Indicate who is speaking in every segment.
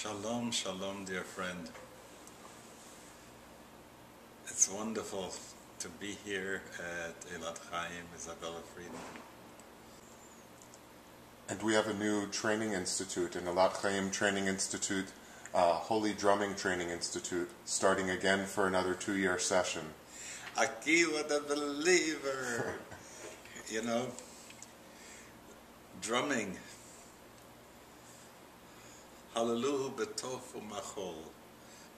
Speaker 1: Shalom, shalom, dear friend. It's wonderful to be here at Elat Chayyim, Isabella Freedman.
Speaker 2: And we have a new training institute, an Elat Chayyim Training Institute, uh, Holy Drumming Training Institute, starting again for another two-year session.
Speaker 1: Akiva the believer. you know, drumming. Hallelujah betofu machol.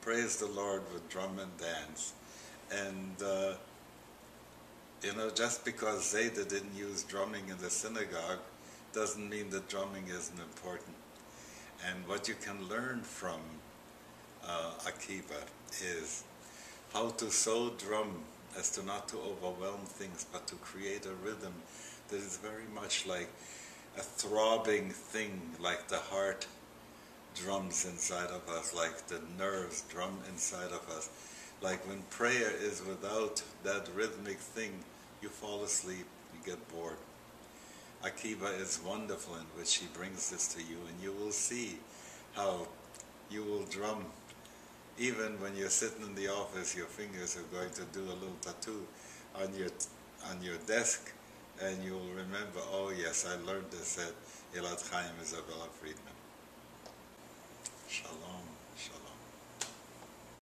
Speaker 1: Praise the Lord with drum and dance. And, uh, you know, just because Zayda didn't use drumming in the synagogue doesn't mean that drumming isn't important. And what you can learn from uh, Akiva is how to so drum as to not to overwhelm things, but to create a rhythm that is very much like a throbbing thing, like the heart drums inside of us, like the nerves drum inside of us. Like when prayer is without that rhythmic thing, you fall asleep, you get bored. Akiva is wonderful in which he brings this to you, and you will see how you will drum. Even when you're sitting in the office, your fingers are going to do a little tattoo on your on your desk, and you will remember, oh yes, I learned this at Elat Chayyim Isabella Freedman.